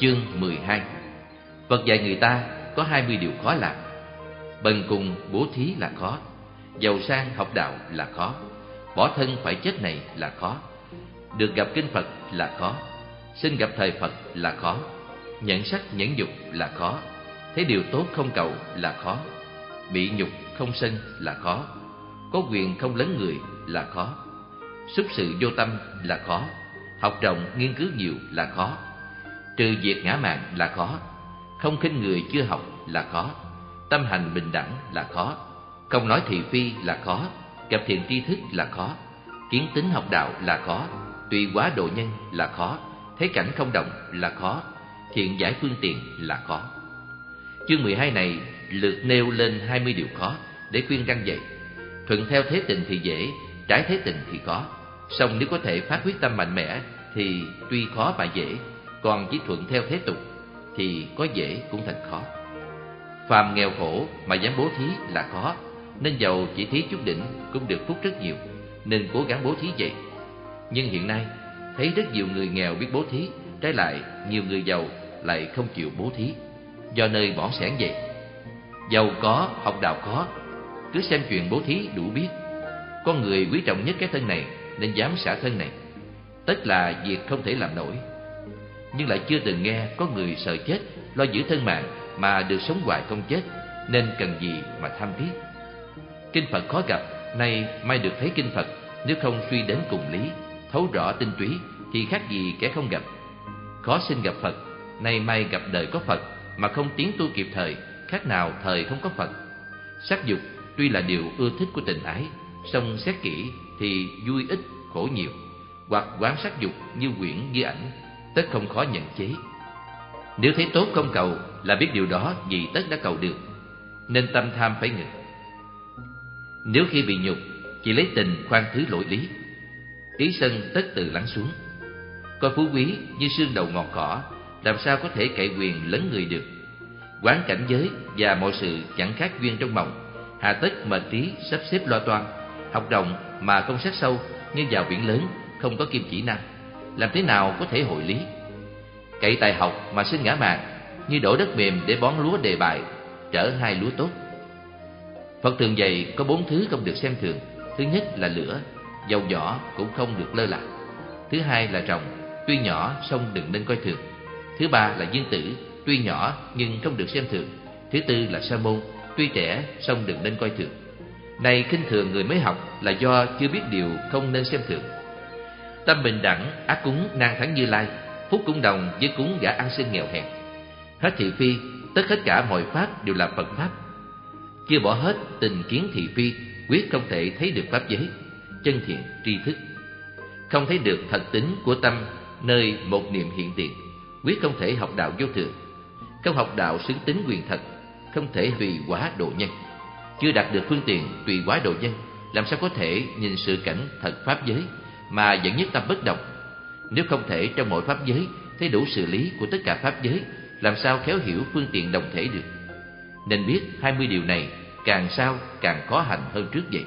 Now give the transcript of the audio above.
Chương 12 Phật dạy người ta có 20 điều khó làm Bần cùng bố thí là khó Giàu sang học đạo là khó Bỏ thân phải chết này là khó Được gặp kinh Phật là khó Xin gặp thời Phật là khó Nhẫn sắc nhẫn dục là khó Thấy điều tốt không cầu là khó Bị nhục không sân là khó Có quyền không lấn người là khó Xúc sự vô tâm là khó Học rộng nghiên cứu nhiều là khó Trừ việc ngã mạng là khó, Không khinh người chưa học là khó, Tâm hành bình đẳng là khó, Không nói thị phi là khó, Gặp thiện tri thức là khó, Kiến tính học đạo là khó, Tùy quá độ nhân là khó Thấy cảnh không động là khó, Thiện giải phương tiện là khó. Chương 12 này lượt nêu lên 20 điều khó Để khuyên răng dạy. Thuận theo thế tình thì dễ, Trái thế tình thì khó. Song nếu có thể phát quyết tâm mạnh mẽ Thì tuy khó mà dễ còn chỉ thuận theo thế tục Thì có dễ cũng thành khó. Phàm nghèo khổ mà dám bố thí là khó Nên giàu chỉ thí chút đỉnh Cũng được phúc rất nhiều Nên cố gắng bố thí vậy. Nhưng hiện nay Thấy rất nhiều người nghèo biết bố thí Trái lại nhiều người giàu lại không chịu bố thí Do nơi bỏ sẻn vậy. Giàu có, học đạo có Cứ xem chuyện bố thí đủ biết. Con người quý trọng nhất cái thân này Nên dám xả thân này. Tất là việc không thể làm nổi. Nhưng lại chưa từng nghe có người sợ chết, Lo giữ thân mạng mà được sống hoài không chết, Nên cần gì mà tham thiết Kinh Phật khó gặp, Nay may được thấy Kinh Phật, Nếu không suy đến cùng lý, Thấu rõ tinh túy, Thì khác gì kẻ không gặp. Khó xin gặp Phật, Nay may gặp đời có Phật, Mà không tiến tu kịp thời, Khác nào thời không có Phật. Sắc dục tuy là điều ưa thích của tình ái, song xét kỹ thì vui ít, khổ nhiều. Hoặc quán sắc dục như quyển như ảnh Tất không khó nhận chế. Nếu thấy tốt không cầu Là biết điều đó vì tất đã cầu được, Nên tâm tham phải ngừng. Nếu khi bị nhục, Chỉ lấy tình khoan thứ lỗi lý. Ý sân tất từ lắng xuống. Coi phú quý như xương đầu ngọn cỏ, Làm sao có thể cậy quyền lấn người được? Quán cảnh giới và mọi sự chẳng khác duyên trong mộng. Hà tất mệt trí sắp xếp lo toan. Học rộng mà không sát sâu Như vào biển lớn, không có kim chỉ nam. Làm thế nào có thể hội lý? Cậy tài học mà xin ngã mạng Như đổ đất mềm để bón lúa đề bại Trở hai lúa tốt. Phật thường dạy có bốn thứ không được xem thường. Thứ nhất là lửa, Dầu nhỏ cũng không được lơ là. Thứ hai là rồng, Tuy nhỏ song đừng nên coi thường. Thứ ba là dương tử, Tuy nhỏ nhưng không được xem thường. Thứ tư là sa môn, Tuy trẻ song đừng nên coi thường. Này khinh thường người mới học Là do chưa biết điều không nên xem thường. Tâm bình đẳng ác cúng nang thắng như lai, Phúc cũng đồng, với cúng gã ăn xin nghèo hèn. Hết thị phi, Tất hết cả mọi pháp đều là Phật Pháp. Chưa bỏ hết tình kiến thị phi, Quyết không thể thấy được Pháp giới, Chân thiện, tri thức. Không thấy được thật tính của tâm, Nơi một niệm hiện tiền, Quyết không thể học đạo vô thượng Không học đạo xứng tính quyền thật, Không thể tùy quá độ nhân. Chưa đạt được phương tiện tùy quá độ nhân, Làm sao có thể nhìn sự cảnh thật Pháp giới? Mà vẫn nhất tâm bất động. Nếu không thể trong mọi Pháp giới Thấy đủ sự lý của tất cả Pháp giới, Làm sao khéo hiểu phương tiện đồng thể được? Nên biết hai mươi điều này Càng sao càng khó hành hơn trước vậy.